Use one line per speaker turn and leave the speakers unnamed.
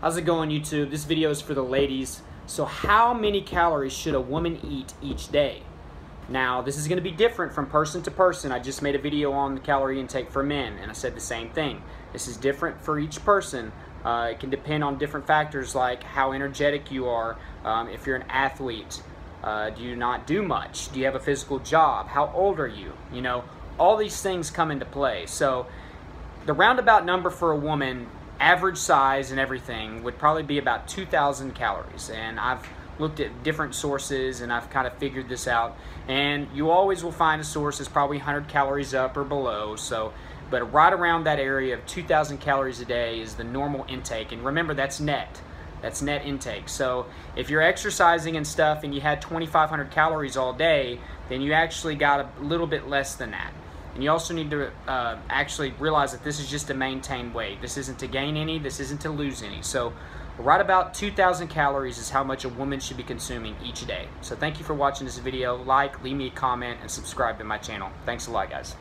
How's it going YouTube? This video is for the ladies. So how many calories should a woman eat each day? Now this is going to be different from person to person. I just made a video on the calorie intake for men and I said the same thing. This is different for each person. Uh, it can depend on different factors like how energetic you are, um, if you're an athlete, uh, do you not do much, do you have a physical job, how old are you, you know, all these things come into play. So the roundabout number for a woman average size and everything would probably be about 2,000 calories. And I've looked at different sources and I've kind of figured this out. And you always will find a source that's probably 100 calories up or below. So, but right around that area of 2,000 calories a day is the normal intake. And remember, that's net. That's net intake. So if you're exercising and stuff and you had 2,500 calories all day, then you actually got a little bit less than that. And you also need to uh, actually realize that this is just to maintain weight. This isn't to gain any, this isn't to lose any. So right about 2,000 calories is how much a woman should be consuming each day. So thank you for watching this video. Like, leave me a comment, and subscribe to my channel. Thanks a lot, guys.